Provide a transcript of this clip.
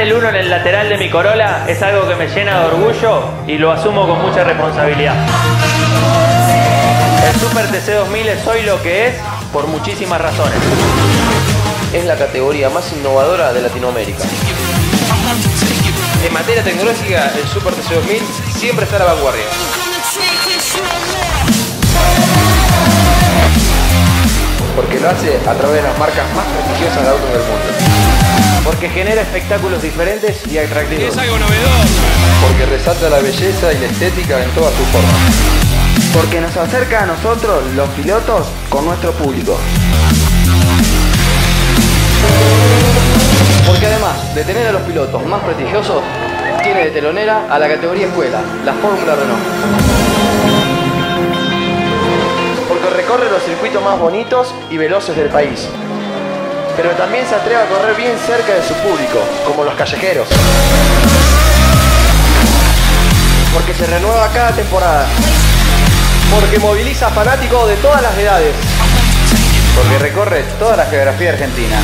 el 1 en el lateral de mi Corolla es algo que me llena de orgullo y lo asumo con mucha responsabilidad. El Super TC2000 es hoy lo que es por muchísimas razones. Es la categoría más innovadora de Latinoamérica. En materia tecnológica, el Super TC2000 siempre está a la vanguardia. Porque lo hace a través de las marcas más prestigiosas de autos del mundo. Porque genera espectáculos diferentes y atractivos. Es algo novedoso. Porque resalta la belleza y la estética en todas sus formas. Porque nos acerca a nosotros, los pilotos, con nuestro público. Porque además de tener a los pilotos más prestigiosos, tiene de telonera a la categoría escuela, la Fórmula Renault. Porque recorre los circuitos más bonitos y veloces del país. Pero también se atreve a correr bien cerca de su público, como los callejeros. Porque se renueva cada temporada. Porque moviliza fanáticos de todas las edades. Porque recorre toda la geografía argentina.